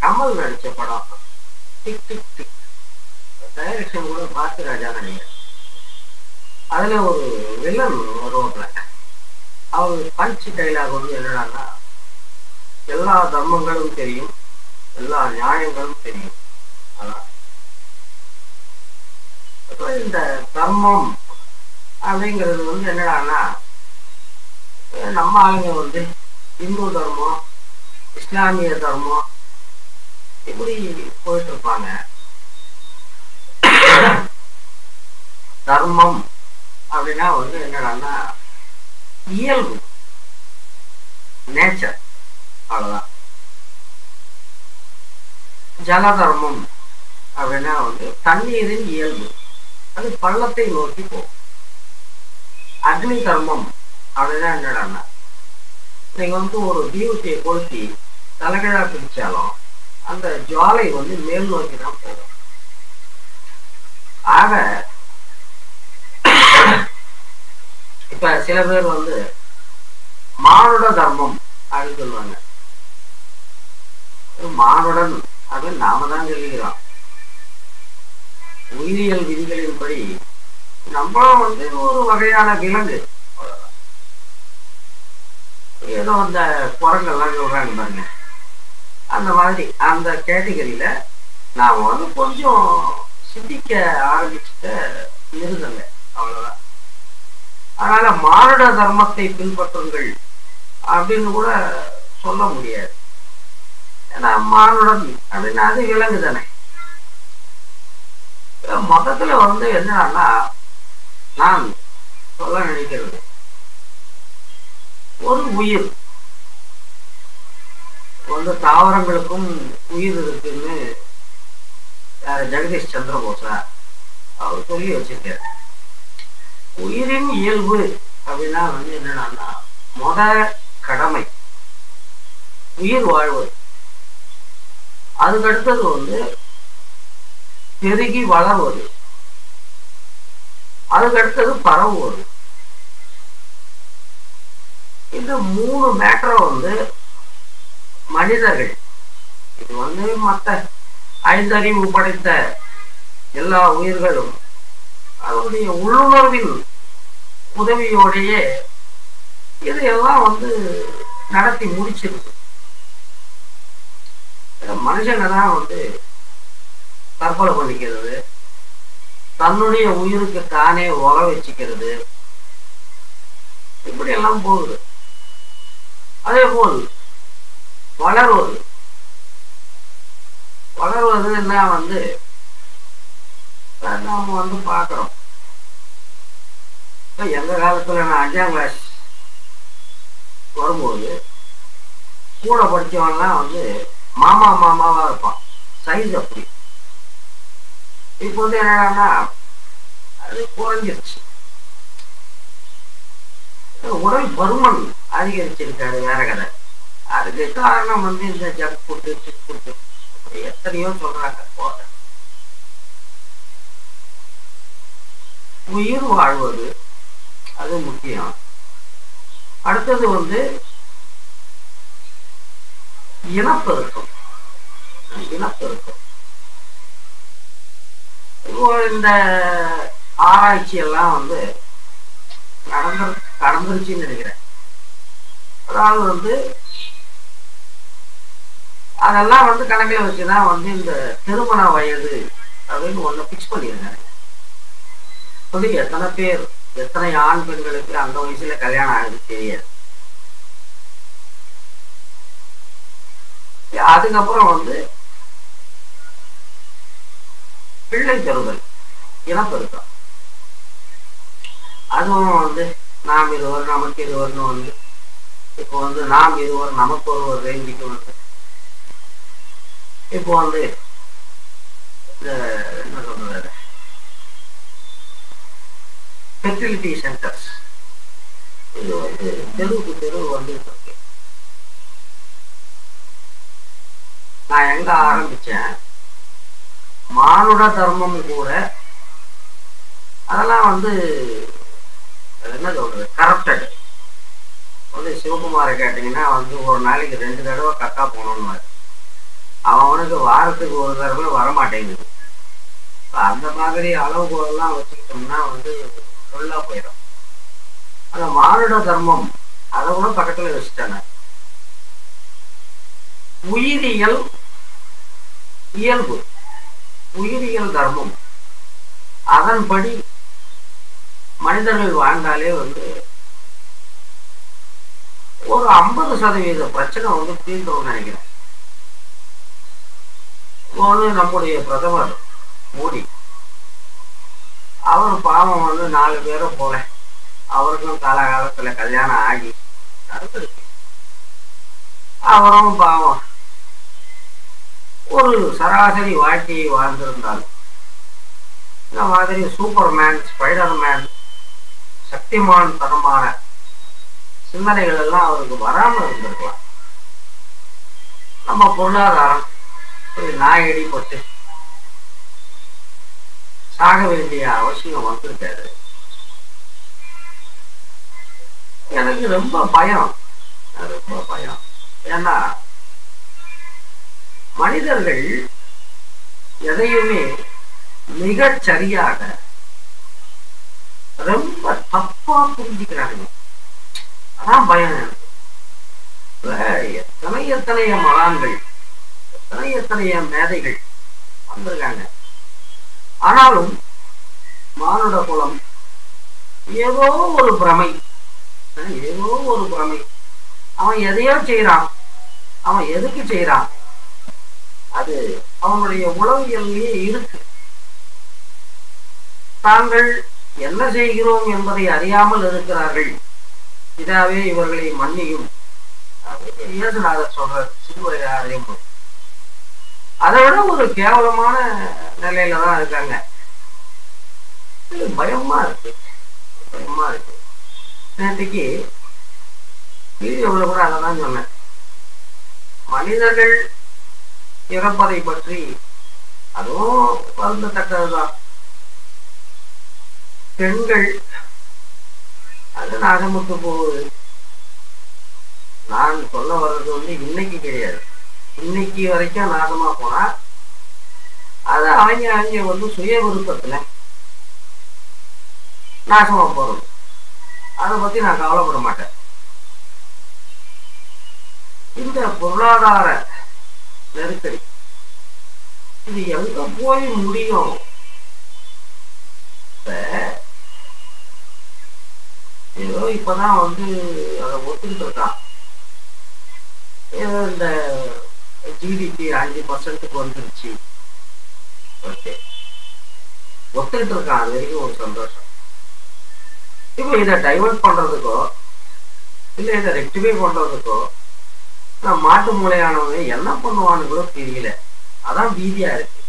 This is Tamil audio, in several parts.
கமல் நடிச்ச படம். டிக் டிக் டிக் டைரக்ஷன் கூட பார்த்து ராஜா நினைக்கிறேன் அதுல ஒரு வில்லன் வருவாப்ல அவர் பஞ்ச் டைலாக் வந்து என்னடான்னா எல்லா தர்மங்களும் தெரியும் எல்லா நியாயங்களும் தெரியும். அதான். இந்த தர்மம் அப்படிங்கிறது வந்து என்னடான்னா நம்ம ஆளுங்க வந்து இந்து தர்மம் இஸ்லாமிய தர்மம் இப்படி போயிட்டு இருப்பாங்க தர்மம் அப்படின்னா வந்து என்னடான்னா இயல்பு. நேச்சர் அவ்வளவுதான். ஜல தர்மம் அப்படின்னா வந்து தண்ணீரின் இயல்பு. அது பள்ளத்தை நோக்கி போகும். அக்னி தர்மம் அப்படின்னா என்னடான்னா நீங்க வந்து ஒரு தீவத்தையை கொளுத்தி தலைகழா பிடிச்சாலும் அந்த ஜுவாலை வந்து மேல் நோக்கி தான் போகும். ஆக இப்ப சில பேர் வந்து மானுட தர்மம் அப்படின்னு சொல்லுவாங்க. மானுடன் அப்படின்னு நாம தான் சொல்லிக்கிறோம் உயிரியல் விதிகளின்படி நம்மளும் வந்து ஒரு வகையான விலங்கு. ஏதோ அந்த குரங்கெல்லாம் சொல்கிறாங்க பாருங்க. அந்த மாதிரி அந்த கேட்டகரியில நாம வந்து கொஞ்சம் சிந்திக்க ஆரம்பிச்சுட்டு இருந்தங்க அவ்வளவுதான். அதனால மானுட தர்மத்தை பின்பற்றுங்கள் அப்படின்னு கூட சொல்ல முடியாது. ஏன்னா மானுடன் அப்படின்னா அது விலங்கு தானே. மதத்தில் வந்து என்னன்னா நான் சொல்ல நினைக்கிறது ஒரு உயிர். வந்து தாவரங்களுக்கும் உயிர் இருக்குன்னு ஜெகதீஷ் சந்திரபோஸா அவர் சொல்லி வச்சிருக்காரு. உயிரின் இயல்பு அப்படின்னா வந்து என்னன்னா மொத கடமை உயிர் வாழ்வது அதுக்கு அடுத்தது வந்து பெருகி வளர்வது. அதுக்கு அடுத்தது பரவுவது. இந்த மூணு மேட்டரை வந்து மனிதர்கள் இது வந்து மற்ற ஐந்தறிவு படைத்த எல்லா உயிர்களும் அதனுடைய உள்ளுணர்வின் உதவியோடையே இதையெல்லாம் வந்து நடத்தி முடிச்சிருக்கு மனுஷங்க தான் வந்து தற்கொலை பண்ணிக்கிறது. தன்னுடைய உயிருக்கு தானே உக வச்சுக்கிறது. இப்படி எல்லாம் போகுது. அதே போல் வளர்வது வளர்வதுன்னா வந்து நாம வந்து பார்க்குறோம். இப்போ எங்க காலத்துல நான் அஞ்சாம் கிளாஸ் வரும்போது கூட படித்தவன்லாம் வந்து மாமா மாமாவாக இருப்பான். சைஸ் அப்படி. இப்போ வந்து என்னன்னா அது குறைஞ்சிடும் உடல் பருமன் அதிகரிச்சிருக்காரு வேற கதை. அதுக்கு காரணம் வந்து இந்த ஜங்க் ஃபுட்டு சிக் ஃபுட்டு எத்தனையோ சொல்றாங்க போத உயிர் வாழ்வது அது முக்கியம். அடுத்தது வந்து இனப்பெருக்கம் இனப்பெருக்கம் இந்த ஆராய்ச்சி எல்லாம் வந்து நடந்திருக்கு. கடந்துருச்சுன்னு நினைக்கிறேன். அதாவது வந்து அதெல்லாம் வந்து கணக்கில் வச்சுதான் வந்து இந்த திருமண வயது அப்படின்னு ஒண்ணு பிக்ஸ் பண்ணியிருக்காங்க. வந்து எத்தனை பேர் எத்தனை ஆண் பெண்களுக்கு அந்த வயசுல கல்யாணம் ஆகுது தெரியாது. அதுக்கப்புறம் வந்து பிள்ளை தருதல் இனப்பெருக்கம். அதுவும் வந்து நாம் இருவர் நமக்கு இருவர்னு வந்து இப்போ வந்து நாம் இருவர் நமக்கு ஒருவர் ரேஞ்சுக்கு வந்து இப்போ வந்து இந்த என்ன சொல்றது? ஃபெசிலிட்டி சென்டர்ஸ் இது வந்து தெருவுக்கு தெரு வந்துட்டு இருக்கு. நான் எங்க ஆரம்பிச்சேன்? மானுட தர்மம் கூட அதெல்லாம் வந்து அது என்ன சொல்றது கரப்டட் வந்து சிவகுமாரை கேட்டீங்கன்னா வந்து ஒரு நாளைக்கு ரெண்டு தடவை கக்கா போகணும்னு அவனுக்கு வாரத்துக்கு ஒரு தடவை வரமாட்டேங்குது. இப்ப அந்த மாதிரி அளவுகோலெல்லாம் வச்சுக்கிட்டோம்னா வந்து ஃபுல்லா போயிடும். அந்த மானுட தர்மம் அதை கூட பக்கத்துல வச்சுட்டாங்க. உயிரியல் இயல்பு உயிரியல் தர்மம். அதன்படி மனிதர்கள் வாழ்ந்தாலே வந்து ஒரு ஐம்பது சதவீத பிரச்சனை வந்து தீர்ந்தோம்னு நினைக்கிறேன். இப்போ நம்முடைய பிரதமர் மோடி அவர் பாவம் வந்து நாலு பேரும் போல அவருக்கும் காலகாலத்துல கல்யாணம் ஆகி அவரும் பாவம். ஒரு சராசரி வாழ்க்கையை வாழ்ந்திருந்தாலும் இந்த மாதிரி சூப்பர்மேன் ஸ்பைடர்மேன் சக்திமான் தரமான சிந்தனைகள் எல்லாம் அவருக்கு வராம இருந்திருக்கலாம். நம்ம பொருளாதாரம் ஒரு நாயடிப்பட்டு சாக வேண்டிய அவசியம் வந்திருக்காரு. எனக்கு ரொம்ப பயம். ரொம்ப பயம். ஏன்னா மனிதர்கள் எதையுமே மிகச் சரியாக ரொம்ப தப்பா புரிஞ்சுக்கிறாங்க அதான் பயம் எத்தனை எத்தனைய மகான்கள் எத்தனை எத்தனைய மேதைகள் வந்திருக்காங்க. ஆனாலும் மானுட குலம் ஏதோ ஒரு பிரமை அஹ் ஏதோ ஒரு பிரமை. அவன் எதையோ செய்யறான் அவன் எதுக்கு செய்யறான் அது அவனுடைய உளவியல்லையே இருக்கு. தாங்கள் என்ன செய்கிறோம் என்பதை அறியாமல் இருக்கிறார்கள். இதாவே இவர்களை மன்னியும். இயேசுநாதர் சொல்ற சிறுவரையாரையும் அதை விட ஒரு கேவலமான நிலையில தான் இருக்காங்க. இது பயமா இருக்கு. பயமா இருக்கு. நேற்றுக்கு வீடியோவில் கூட அதை தான் சொன்னேன். மனிதர்கள் இறப்பதை பற்றி அதுவும் வருந்தத்தக்கதுதான். பெண்கள் அது நாகமுத்து போகுது. நான் சொல்ல வர்றது வந்து இன்னைக்கு கிடையாது. இன்னைக்கு வரைக்கும் நாசமா போனா அது அவங்க அவங்க வந்து சுய விருப்பத்துல நாசமா போறது. அதை பத்தி நான் கவலைப்பட மாட்டேன். இந்த பொருளாதார நெருக்கடி இது எங்க போய் முடியும்? இப்ப ஏதோ இப்பதான் வந்து அதை ஒத்துக்கிட்டு இருக்கான். ஏதோ இந்த ஜிடிபி அஞ்சு பர்சன்ட்டுக்கு வந்துருச்சு. ஓகே ஒத்துக்கிட்டு இருக்கான். அது வரைக்கும் ஒரு சந்தோஷம். இப்போ இதை டைவர்ட் பண்றதுக்கோ இல்லை இதை ரெக்டிஃபை பண்றதுக்கோ நான் மாட்டு மூளையானவங்க என்ன பண்ணுவான்னு கூட தெரியல. அதான் பீதியா இருக்கு.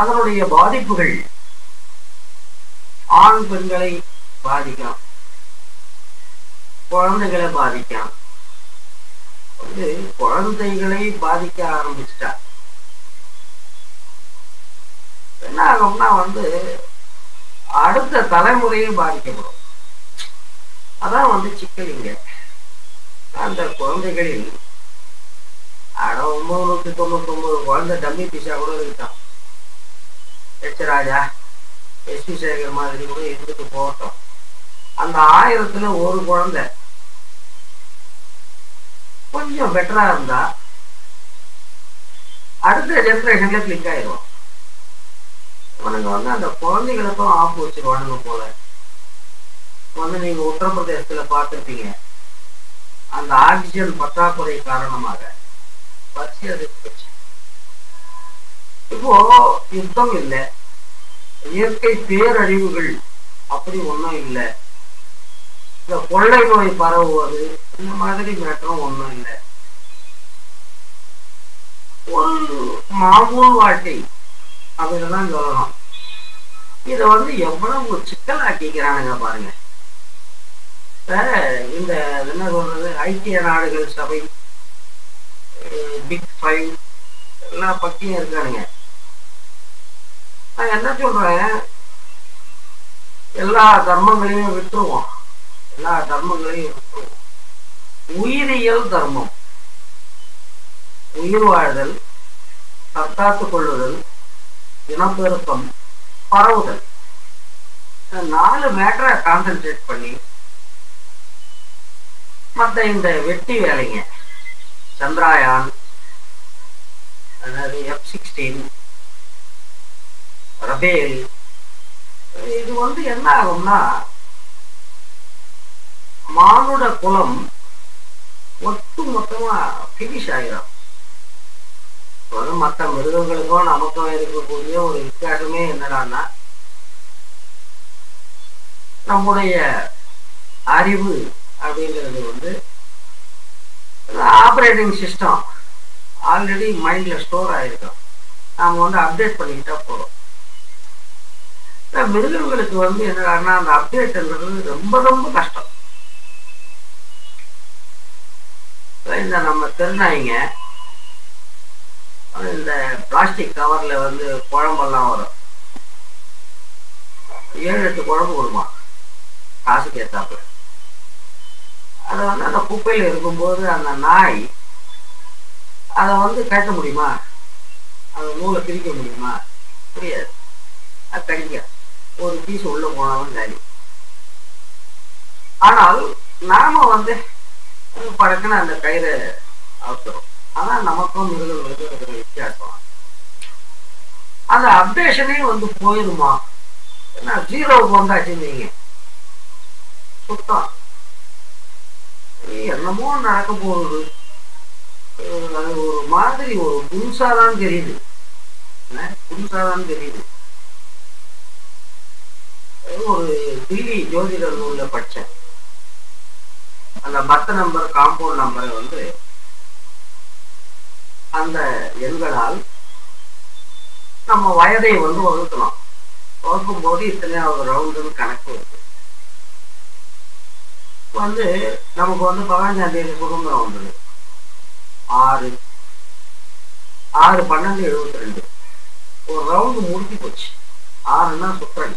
அதனுடைய பாதிப்புகள் ஆண் பெண்களை பாதிக்கும். குழந்தைகளை பாதிக்கும். வந்து குழந்தைகளை பாதிக்க ஆரம்பிச்சிட்டா. என்ன ஆகும்னா வந்து அடுத்த தலைமுறையும் பாதிக்கப்படும். அதான் வந்து சிக்கல் இங்க அந்த குழந்தைகளில் அட ஒன்பது நூத்தி தொண்ணூத்தி ஒன்பது குழந்தை டம்மி பீஸா கூட இருக்கான். எச் ராஜா எஸ்பி சேகர் மாதிரி கூட இருந்துட்டு போகட்டும். அந்த ஆயிரத்துல ஒரு குழந்தை. கொஞ்சம் பெட்டரா இருந்தா அடுத்த ஜென்ரேஷன்ல கிளிக் ஆயிரும். இவனுங்க வந்து அந்த குழந்தைகளுக்கும் ஆப்பு வச்சிருவானுங்க போல. வந்து நீங்க உத்தரப்பிரதேசத்துல பார்த்துருப்பீங்க. அந்த ஆக்சிஜன் பற்றாக்குறை காரணமாக பசி அதிர்ச்சி இப்போ யுத்தம் இல்லை. இயற்கை பேரழிவுகள் அப்படி ஒன்றும் இல்லை. இந்த கொள்ளை நோய் பரவுவது இந்த மாதிரி மேட்டரும் ஒன்றும் இல்லை. ஒரு மாமூல் வாட்டி அப்படின்னு தான் சொல்லலாம் இதை வந்து எவ்வளவு சிக்கலாக்கிக்கிறானுங்க பாருங்க. இந்த என்ன சொல்றது? ஐக்கிய நாடுகள் சபை பிக் ஃபைவ் எல்லா பக்கியும் இருக்கானுங்க. நான் என்ன சொல்றேன்? எல்லா தர்மங்களையும் விட்டுருவோம். எல்லா தர்மங்களையும் உயிரியல் தர்மம். உயிர் வாழ்தல் தற்காத்துக் கொள்ளுதல் இனப்பெருக்கம் பரவுதல். நாலு மேட்டரை கான்சென்ட்ரேட் பண்ணி மற்ற இந்த வெட்டி வேலைங்க. சந்திராயான் அதாவது எஃப் சிக்ஸ்டீன் ரபேல் இது வந்து என்ன ஆகும்னா மானுட குலம் ஒட்டு மொத்தமா பினிஷ் ஆகிடும் மற்ற மிருகங்களுக்கும் நமக்கும் இருக்கக்கூடிய ஒரு வித்தியாசமே என்னடான்னா நம்முடைய அறிவு அப்படிங்கிறது வந்து ஆப்ரேட்டிங் சிஸ்டம் ஆல்ரெடி மைண்ட்ல ஸ்டோர் ஆயிருக்கும். நாம வந்து அப்டேட் பண்ணிக்கிட்டா போறோம் இந்த மிருகங்களுக்கு வந்து என்னடான்னா அந்த அப்டேட்ன்றது ரொம்ப ரொம்ப கஷ்டம். இந்த நம்ம திருநாய்ங்க இந்த பிளாஸ்டிக் கவர்ல வந்து குழம்பெல்லாம் வரும். ஏழு எட்டு குழம்பு கொடுமா. காசுக்கு ஏத்தாப்புல. அதை வந்து அந்த குப்பையில் இருக்கும்போது அந்த நாய் அதை வந்து கட்ட முடியுமா? அதை நூலை பிரிக்க முடியுமா? புரியாது. அது கடிக்க ஒரு பீஸ் உள்ள போனாலும் காலி ஆனால் நாம வந்து படக்குன்னு அந்த கயிறு அவுத்துரும். ஆனா நமக்கும் மிருகங்களுக்கும் இருக்கிற வித்தியாசம். அந்த அப்டேஷனே வந்து போயிருமா? ஏன்னா ஜீரோவுக்கு வந்தாச்சுன்னு சுத்தம். என்னமோ நடக்க போகுது. அது ஒரு மாதிரி ஒரு புதுசாதான் தெரியுது. புதுசாதான் தெரியுது. ஒரு டிவி ஜோதிடர் நூல்ல படிச்சேன். அந்த பர்த் நம்பர் காம்பவுண்ட் நம்பரை வந்து அந்த எண்களால் நம்ம வயதை வந்து வகுக்கலாம். வகுக்கும் போது இத்தனையாவது ரவுண்டுன்னு கணக்கு இருக்கு. வந்து நமக்கு வந்து பதினஞ்சாம் தேதி குடும்பம் வந்தது. ஆறு. ஆறு பன்னெண்டு எழுபத்தி ரெண்டு ஒரு ரவுண்டு முடிஞ்சு போச்சு. ஆறுன்னா சுற்றணி.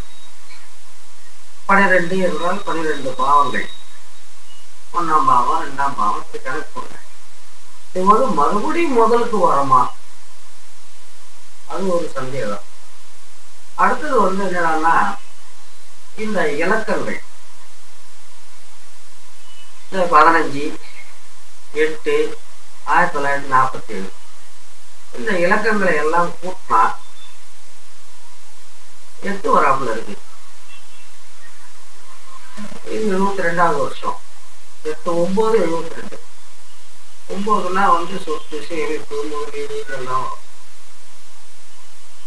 பனிரெண்டு என்றால் பனிரெண்டு பாவங்கள். ஒன்னாம் பாவம் ரெண்டாம் பாவம் கணக்கு இது வந்து மறுபடியும் முதலுக்கு வரமா? அது ஒரு சந்தேகம். அடுத்தது வந்து என்னன்னா இந்த இலக்கங்கள். இந்த பதினஞ்சு எட்டு ஆயிரத்தி தொள்ளாயிரத்தி நாற்பத்தி ஏழு இந்த இலக்கங்களை எல்லாம் கூட்டினா எட்டு வராமல் இருக்கு. இது இருபத்தி ரெண்டாவது வருஷம். எட்டு ஒன்பது எழுபத்தி ரெண்டு ஒன்பதுனா வந்து சொத்து சேமிப்பு முதலீடு இதெல்லாம்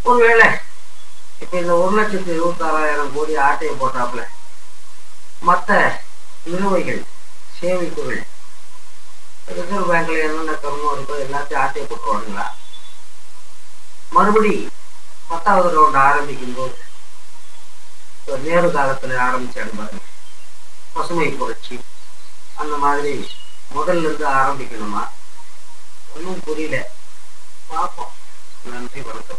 ஒருவேளை இப்ப இந்த ஒரு லட்சத்தி இருபத்தி ஆறாயிரம் கோடி ஆட்டையை போட்டாப்புல மற்ற நிலுவைகள் சேமிப்புகள் ரிசர்வ் பேங்க்ல என்னென்ன கருமம் இருக்கோ எல்லாத்தையும் ஆட்டையை போட்டுருவாங்களா மறுபடி பத்தாவது ரவுண்ட் ஆரம்பிக்கும் போது நேரு காலத்துல ஆரம்பிச்சாங்க பாருங்க பசுமை புரட்சி. அந்த மாதிரி முதல்ல இருந்து ஆரம்பிக்கணுமா? ஒன்றும் புரியல. பார்ப்போம். நன்றி வணக்கம்.